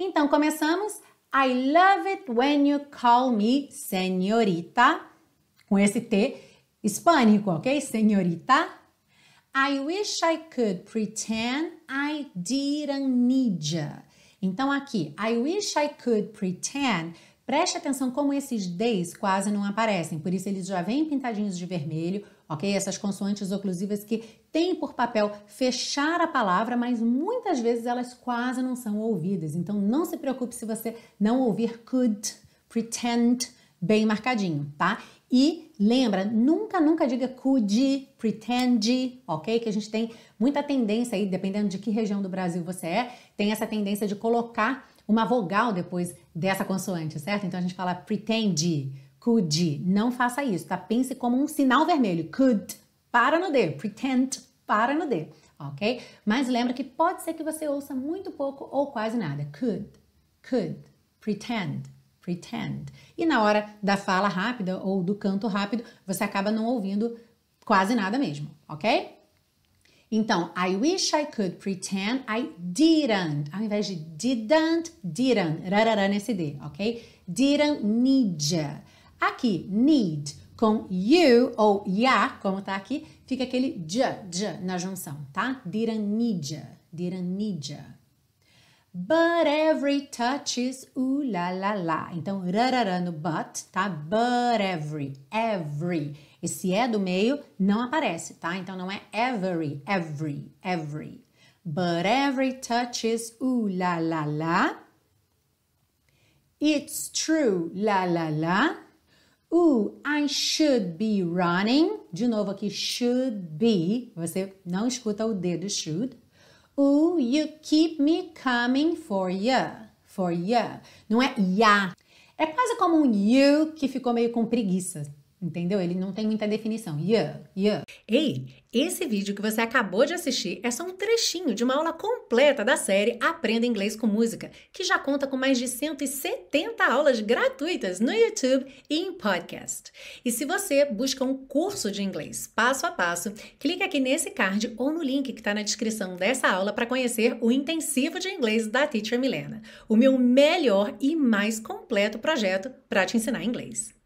Então começamos. I love it when you call me senhorita, com esse T hispânico, ok? Senhorita. I wish I could pretend I didn't need you. Então aqui, I wish I could pretend. Preste atenção como esses days quase não aparecem, por isso eles já vêm pintadinhos de vermelho, ok? Essas consoantes oclusivas que têm por papel fechar a palavra, mas muitas vezes elas quase não são ouvidas. Então não se preocupe se você não ouvir could, pretend bem marcadinho, tá? E lembra, nunca, nunca diga could, pretend, ok? Que a gente tem muita tendência aí, dependendo de que região do Brasil você é, tem essa tendência de colocar uma vogal depois dessa consoante, certo? Então a gente fala pretend, could. Não faça isso, tá? Pense como um sinal vermelho. Could, para no D. Pretend, para no D, ok? Mas lembra que pode ser que você ouça muito pouco ou quase nada. Could, could, pretend pretend. E na hora da fala rápida ou do canto rápido, você acaba não ouvindo quase nada mesmo, ok? Então, I wish I could pretend I didn't. Ao invés de didn't, didn't. Rarará nesse D, ok? Didn't need ya. Aqui, need com you ou ya, como tá aqui, fica aquele j, j na junção, tá? Didn't need ya. Didn't need ya. But every touch is ooh la la la. Então, rarará no but, tá? But every, every. Esse é do meio não aparece, tá? Então não é every, every, every. But every touch is ooh la la la. It's true, la la la. Ooh, I should be running. De novo aqui, should be. Você não escuta o D do should. Ooh, you keep me coming for ya. For ya. Não é ya. É quase como um you que ficou meio com preguiça. Entendeu? Ele não tem muita definição. Yeah, yeah. Ei, esse vídeo que você acabou de assistir é só um trechinho de uma aula completa da série Aprenda Inglês com Música, que já conta com mais de 170 aulas gratuitas no YouTube e em podcast. E se você busca um curso de inglês passo a passo, clique aqui nesse card ou no link que está na descrição dessa aula para conhecer o intensivo de inglês da Teacher Milena, o meu melhor e mais completo projeto para te ensinar inglês.